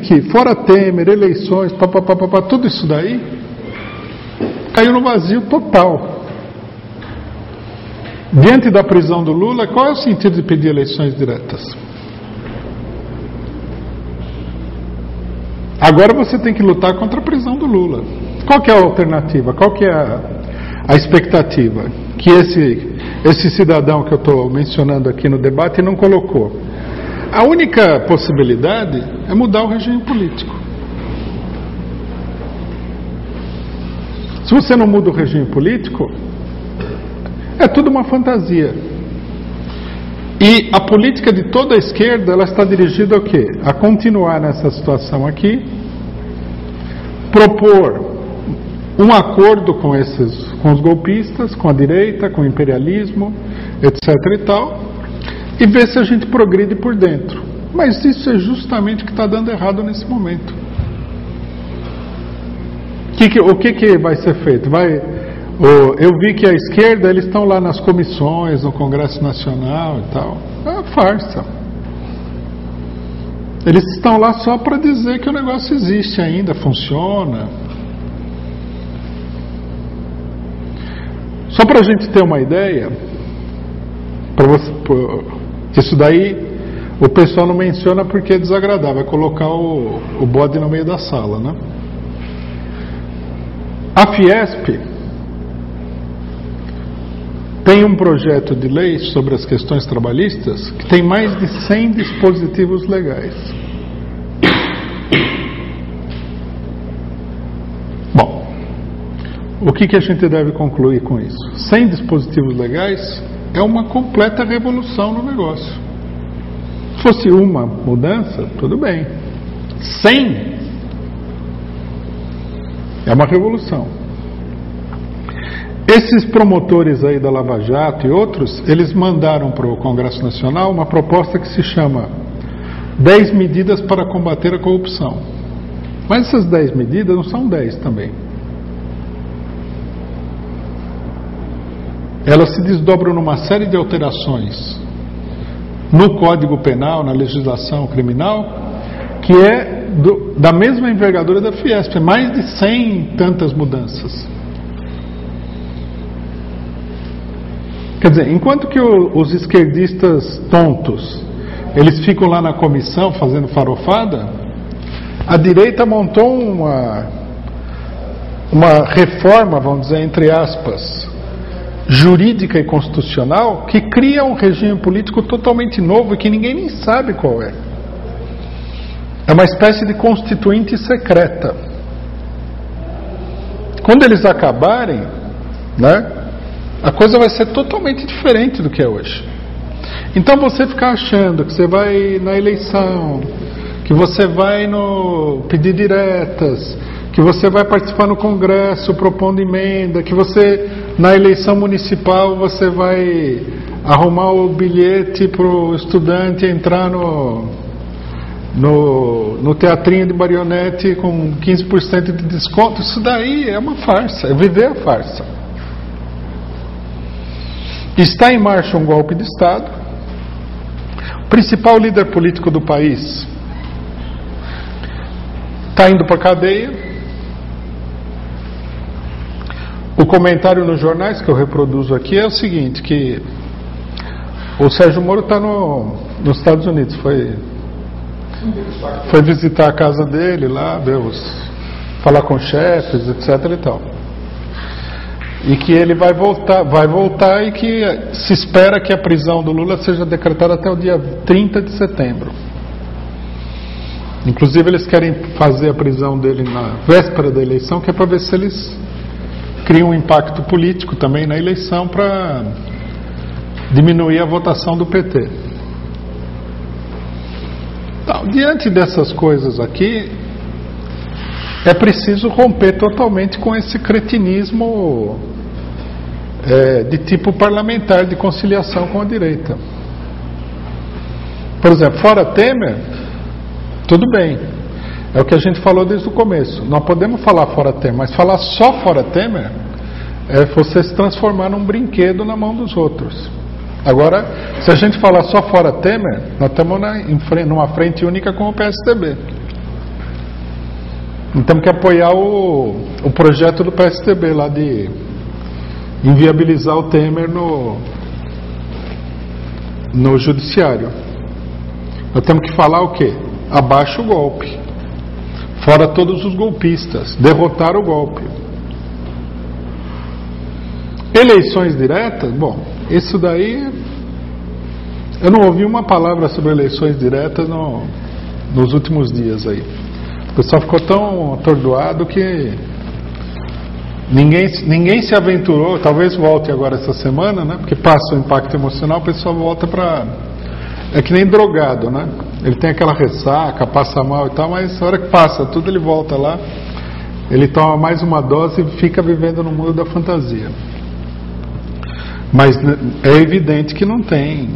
que, fora Temer, eleições, papapá, tudo isso daí, caiu no vazio total. Diante da prisão do Lula, qual é o sentido de pedir eleições diretas? Agora você tem que lutar contra a prisão do Lula. Qual é a alternativa? Qual é a, a expectativa? Que esse, esse cidadão que eu estou mencionando aqui no debate não colocou. A única possibilidade é mudar o regime político. Se você não muda o regime político, é tudo uma fantasia. E a política de toda a esquerda, ela está dirigida ao quê? A continuar nessa situação aqui, propor um acordo com esses, com os golpistas, com a direita, com o imperialismo, etc. e tal, e ver se a gente progride por dentro. Mas isso é justamente o que está dando errado nesse momento. Que que, o que, que vai ser feito? Vai eu vi que a esquerda, eles estão lá nas comissões, no Congresso Nacional e tal. É uma farsa. Eles estão lá só para dizer que o negócio existe ainda, funciona. Só para a gente ter uma ideia, para você, isso daí o pessoal não menciona porque é desagradável, é colocar o, o bode no meio da sala, né? A Fiesp tem um projeto de lei sobre as questões trabalhistas que tem mais de 100 dispositivos legais. Bom, o que, que a gente deve concluir com isso? 100 dispositivos legais é uma completa revolução no negócio. Se fosse uma mudança, tudo bem. 100 é uma revolução. Esses promotores aí da Lava Jato e outros, eles mandaram para o Congresso Nacional uma proposta que se chama 10 medidas para combater a corrupção. Mas essas 10 medidas não são 10 também. Elas se desdobram numa série de alterações no Código Penal, na legislação criminal, que é do, da mesma envergadura da Fiesp, é mais de 100 tantas mudanças. Quer dizer, enquanto que o, os esquerdistas tontos eles ficam lá na comissão fazendo farofada, a direita montou uma, uma reforma, vamos dizer, entre aspas, jurídica e constitucional que cria um regime político totalmente novo e que ninguém nem sabe qual é. É uma espécie de constituinte secreta. Quando eles acabarem, né, a coisa vai ser totalmente diferente do que é hoje. Então você ficar achando que você vai na eleição, que você vai no pedir diretas, que você vai participar no Congresso propondo emenda, que você na eleição municipal você vai arrumar o bilhete para o estudante entrar no, no, no teatrinho de marionete com 15% de desconto, isso daí é uma farsa, é viver a farsa. Está em marcha um golpe de Estado. O principal líder político do país está indo para a cadeia. O comentário nos jornais que eu reproduzo aqui é o seguinte, que o Sérgio Moro está no, nos Estados Unidos, foi, foi visitar a casa dele lá, os, falar com chefes, etc. e tal e que ele vai voltar, vai voltar e que se espera que a prisão do Lula seja decretada até o dia 30 de setembro. Inclusive eles querem fazer a prisão dele na véspera da eleição, que é para ver se eles criam um impacto político também na eleição para diminuir a votação do PT. Então, diante dessas coisas aqui, é preciso romper totalmente com esse cretinismo é, de tipo parlamentar de conciliação com a direita. Por exemplo, fora Temer, tudo bem. É o que a gente falou desde o começo. Não podemos falar fora Temer, mas falar só fora Temer é você se transformar num brinquedo na mão dos outros. Agora, se a gente falar só fora Temer, nós estamos na, numa frente única com o PSDB. temos que apoiar o, o projeto do PSDB lá de inviabilizar o Temer no, no judiciário. Nós temos que falar o quê? Abaixo o golpe. Fora todos os golpistas. Derrotar o golpe. Eleições diretas? Bom, isso daí. Eu não ouvi uma palavra sobre eleições diretas no, nos últimos dias aí. O pessoal ficou tão atordoado que ninguém, ninguém se aventurou. Talvez volte agora essa semana, né? Porque passa o impacto emocional, o pessoal volta para. É que nem drogado, né? Ele tem aquela ressaca, passa mal e tal, mas a hora que passa tudo, ele volta lá. Ele toma mais uma dose e fica vivendo no mundo da fantasia. Mas é evidente que não tem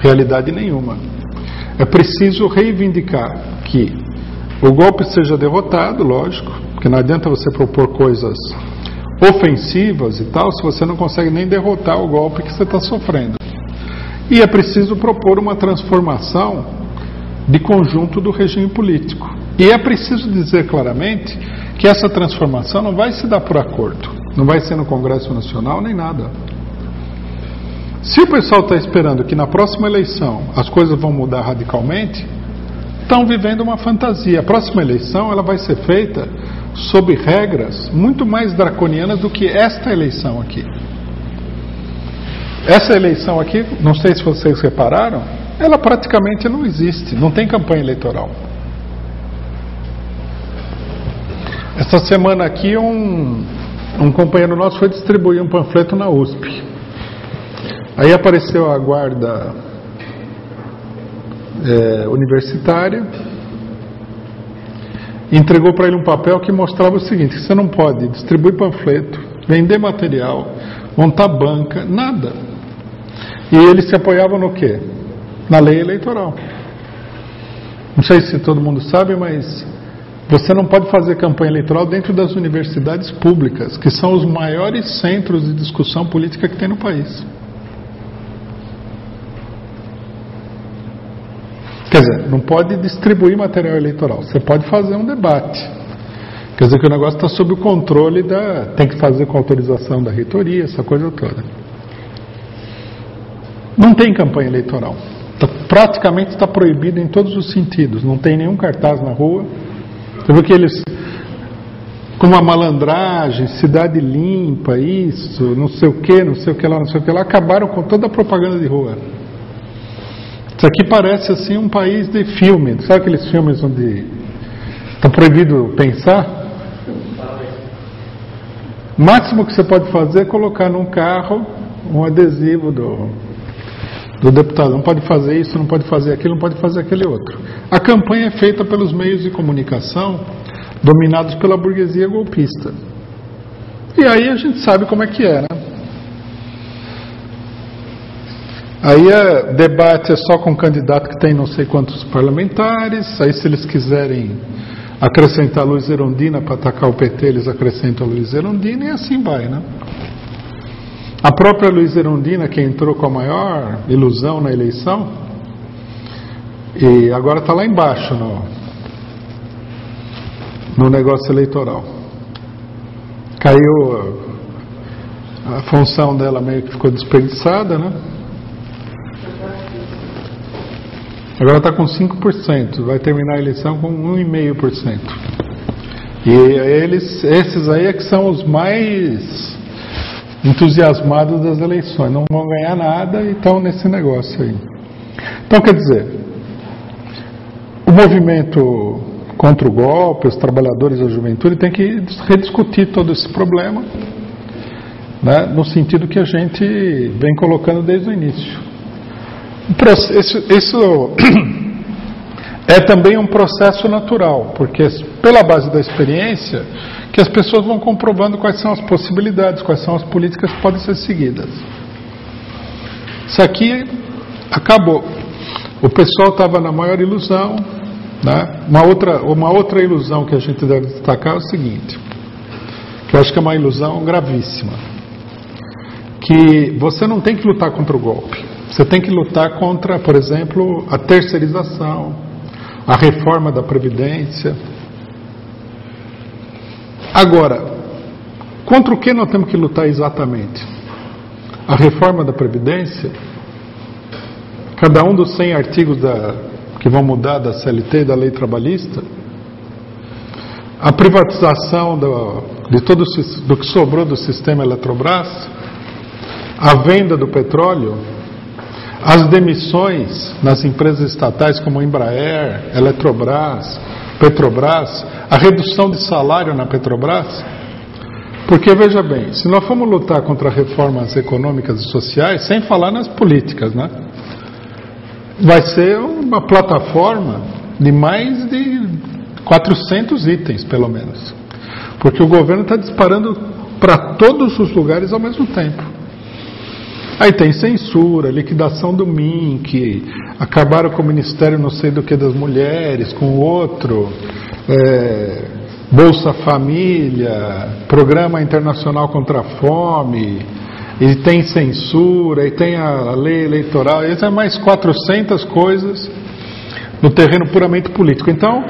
realidade nenhuma. É preciso reivindicar que o golpe seja derrotado, lógico, porque não adianta você propor coisas ofensivas e tal se você não consegue nem derrotar o golpe que você está sofrendo. E é preciso propor uma transformação de conjunto do regime político. E é preciso dizer claramente que essa transformação não vai se dar por acordo, não vai ser no Congresso Nacional nem nada. Se o pessoal está esperando que na próxima eleição as coisas vão mudar radicalmente, estão vivendo uma fantasia. A próxima eleição ela vai ser feita sob regras muito mais draconianas do que esta eleição aqui. Essa eleição aqui, não sei se vocês repararam, ela praticamente não existe, não tem campanha eleitoral. Essa semana aqui um, um companheiro nosso foi distribuir um panfleto na USP. Aí apareceu a guarda é, universitária, entregou para ele um papel que mostrava o seguinte: você não pode distribuir panfleto, vender material, montar banca, nada. E eles se apoiavam no quê? Na lei eleitoral. Não sei se todo mundo sabe, mas você não pode fazer campanha eleitoral dentro das universidades públicas, que são os maiores centros de discussão política que tem no país. Quer dizer, não pode distribuir material eleitoral, você pode fazer um debate. Quer dizer que o negócio está sob o controle da. tem que fazer com autorização da reitoria, essa coisa toda. Não tem campanha eleitoral. Tá, praticamente está proibido em todos os sentidos. Não tem nenhum cartaz na rua. Você viu que eles, com uma malandragem, cidade limpa, isso, não sei o que, não sei o que lá, não sei o que lá, acabaram com toda a propaganda de rua. Isso aqui parece assim um país de filme. Sabe aqueles filmes onde está proibido pensar? O máximo que você pode fazer é colocar num carro um adesivo do, do deputado. Não pode fazer isso, não pode fazer aquilo, não pode fazer aquele outro. A campanha é feita pelos meios de comunicação dominados pela burguesia golpista. E aí a gente sabe como é que é, né? Aí é, debate é só com o candidato que tem não sei quantos parlamentares. Aí, se eles quiserem acrescentar Luiz Erondina para atacar o PT, eles acrescentam Luiz Erondina e assim vai, né? A própria Luiz Erondina, que entrou com a maior ilusão na eleição, e agora está lá embaixo no, no negócio eleitoral. Caiu a função dela meio que ficou desperdiçada, né? Agora está com 5%, vai terminar a eleição com 1,5%. E eles, esses aí é que são os mais entusiasmados das eleições, não vão ganhar nada e estão nesse negócio aí. Então, quer dizer, o movimento contra o golpe, os trabalhadores da juventude, tem que rediscutir todo esse problema, né, no sentido que a gente vem colocando desde o início. Isso, isso é também um processo natural, porque pela base da experiência que as pessoas vão comprovando quais são as possibilidades, quais são as políticas que podem ser seguidas. Isso aqui acabou. O pessoal estava na maior ilusão. Né? Uma, outra, uma outra ilusão que a gente deve destacar é o seguinte, que eu acho que é uma ilusão gravíssima, que você não tem que lutar contra o golpe. Você tem que lutar contra, por exemplo, a terceirização, a reforma da Previdência. Agora, contra o que nós temos que lutar exatamente? A reforma da Previdência? Cada um dos 100 artigos da, que vão mudar da CLT e da lei trabalhista? A privatização do, de todo do que sobrou do sistema Eletrobras? A venda do petróleo? As demissões nas empresas estatais como Embraer, Eletrobras, Petrobras, a redução de salário na Petrobras? Porque veja bem, se nós formos lutar contra reformas econômicas e sociais, sem falar nas políticas, né? Vai ser uma plataforma de mais de 400 itens, pelo menos. Porque o governo está disparando para todos os lugares ao mesmo tempo. Aí tem censura, liquidação do MINC, acabaram com o Ministério não sei do que das mulheres, com outro, é, Bolsa Família, Programa Internacional contra a Fome, e tem censura, e tem a lei eleitoral, isso é mais 400 coisas no terreno puramente político. Então,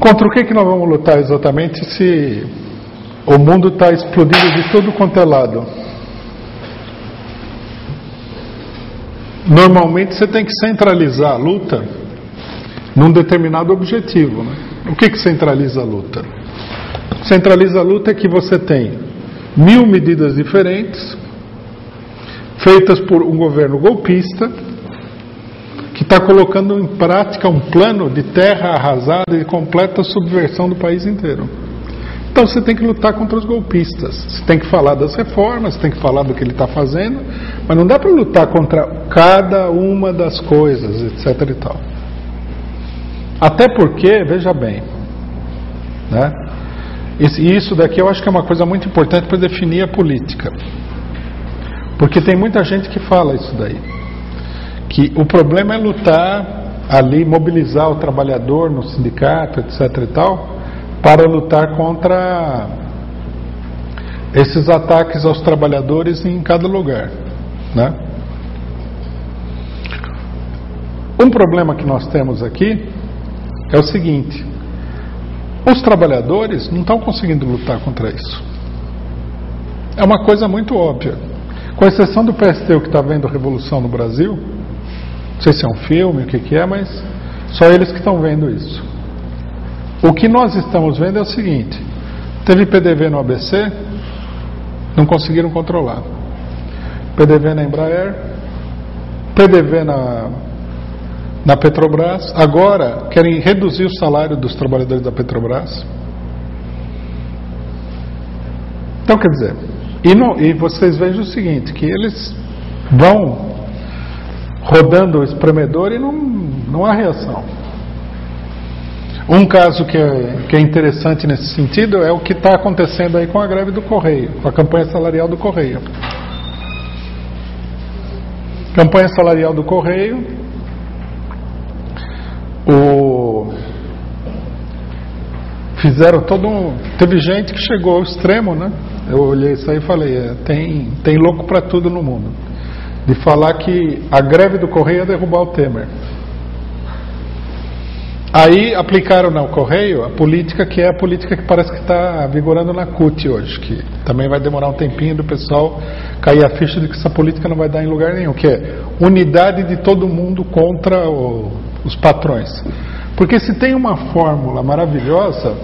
contra o que, que nós vamos lutar exatamente se o mundo está explodindo de tudo quanto é lado? Normalmente você tem que centralizar a luta num determinado objetivo. Né? O que, que centraliza a luta? Centraliza a luta é que você tem mil medidas diferentes, feitas por um governo golpista, que está colocando em prática um plano de terra arrasada e completa subversão do país inteiro. Então você tem que lutar contra os golpistas. Você tem que falar das reformas, tem que falar do que ele está fazendo, mas não dá para lutar contra cada uma das coisas, etc. e tal. Até porque, veja bem, né? Isso daqui eu acho que é uma coisa muito importante para definir a política. Porque tem muita gente que fala isso daí. Que o problema é lutar ali, mobilizar o trabalhador no sindicato, etc. e tal, para lutar contra esses ataques aos trabalhadores em cada lugar. Né? Um problema que nós temos aqui é o seguinte: os trabalhadores não estão conseguindo lutar contra isso. É uma coisa muito óbvia. Com exceção do PSTU que está vendo revolução no Brasil, não sei se é um filme, o que, que é, mas só eles que estão vendo isso. O que nós estamos vendo é o seguinte: teve PDV no ABC, não conseguiram controlar. PDV na Embraer, PDV na, na Petrobras, agora querem reduzir o salário dos trabalhadores da Petrobras. Então, quer dizer, e, e vocês vejam o seguinte: que eles vão rodando o espremedor e não, não há reação. Um caso que é, que é interessante nesse sentido é o que está acontecendo aí com a greve do Correio, com a campanha salarial do Correio. Campanha salarial do Correio. O... Fizeram todo um. Teve gente que chegou ao extremo, né? Eu olhei isso aí e falei: é, tem, tem louco para tudo no mundo. De falar que a greve do Correio ia derrubar o Temer. Aí aplicaram no Correio a política que é a política que parece que está vigorando na CUT hoje, que também vai demorar um tempinho do pessoal cair a ficha de que essa política não vai dar em lugar nenhum, que é unidade de todo mundo contra o, os patrões. Porque se tem uma fórmula maravilhosa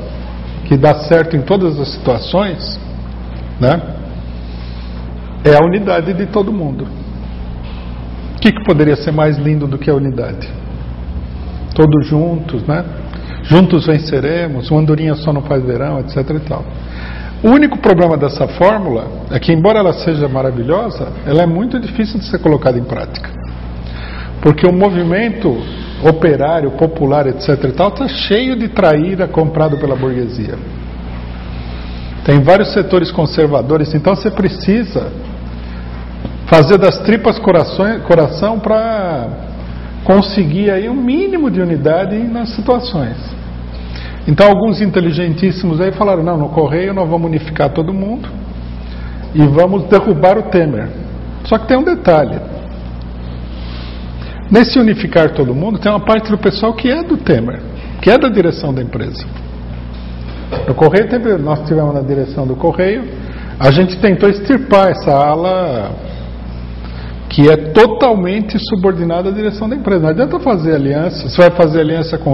que dá certo em todas as situações, né, é a unidade de todo mundo. O que, que poderia ser mais lindo do que a unidade? Todos juntos, né? Juntos venceremos, uma andorinha só não faz verão, etc. e tal. O único problema dessa fórmula é que, embora ela seja maravilhosa, ela é muito difícil de ser colocada em prática. Porque o movimento operário, popular, etc. e tal, está cheio de traíra comprado pela burguesia. Tem vários setores conservadores, então você precisa fazer das tripas coração, coração para conseguir aí um mínimo de unidade nas situações. Então alguns inteligentíssimos aí falaram, não, no correio nós vamos unificar todo mundo e vamos derrubar o Temer. Só que tem um detalhe. Nesse unificar todo mundo, tem uma parte do pessoal que é do Temer, que é da direção da empresa. O Correio nós tivemos na direção do Correio, a gente tentou extirpar essa ala que é totalmente subordinada à direção da empresa. Não adianta fazer aliança, você vai fazer aliança com